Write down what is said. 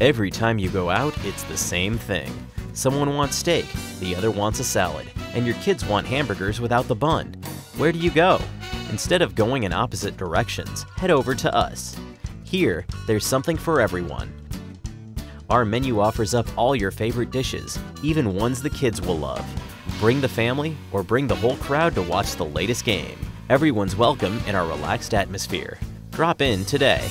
Every time you go out, it's the same thing. Someone wants steak, the other wants a salad, and your kids want hamburgers without the bun. Where do you go? Instead of going in opposite directions, head over to us. Here, there's something for everyone. Our menu offers up all your favorite dishes, even ones the kids will love. Bring the family or bring the whole crowd to watch the latest game. Everyone's welcome in our relaxed atmosphere. Drop in today.